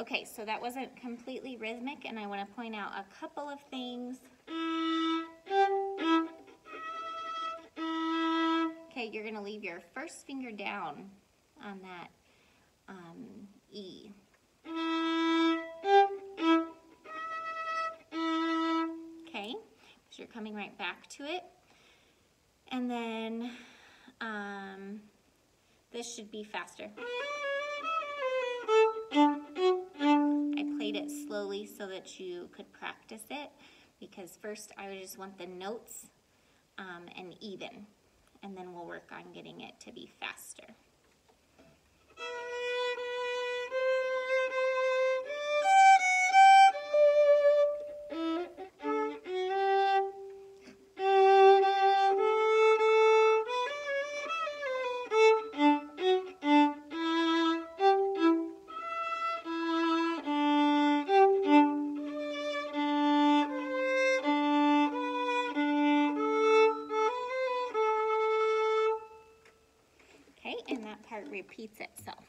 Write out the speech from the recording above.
Okay, so that wasn't completely rhythmic, and I want to point out a couple of things. Okay, you're going to leave your first finger down on that um, E. Okay, so you're coming right back to it. And then um, this should be faster. Played it slowly so that you could practice it because first I just want the notes um, and even and then we'll work on getting it to be faster. and that part repeats itself.